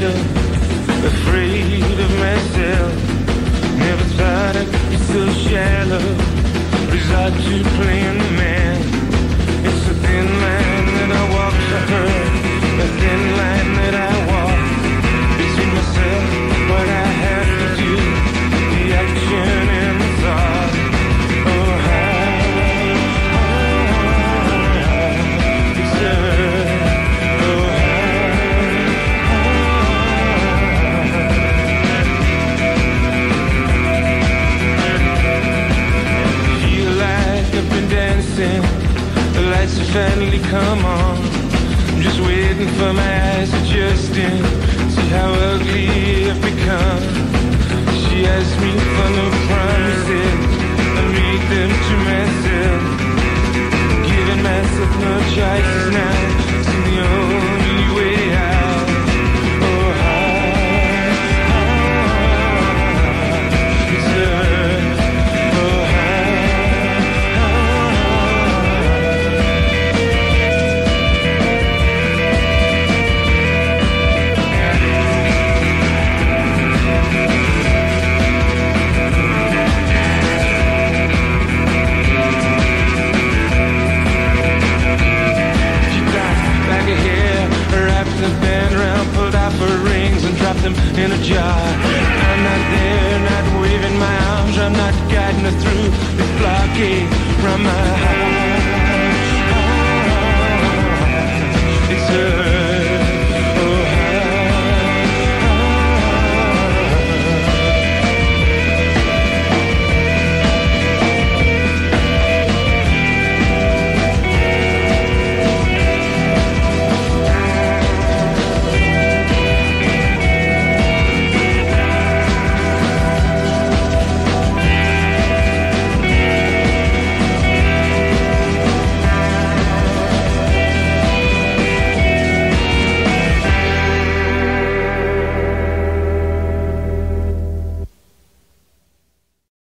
shadow, afraid of myself. Never thought be so shallow, resort to. Lights have finally come on. I'm just waiting for my eyes adjusting. See how ugly I've become. She asked me for no in a jar. I'm not there, not waving my arms. I'm not guiding her through the blockade from my heart.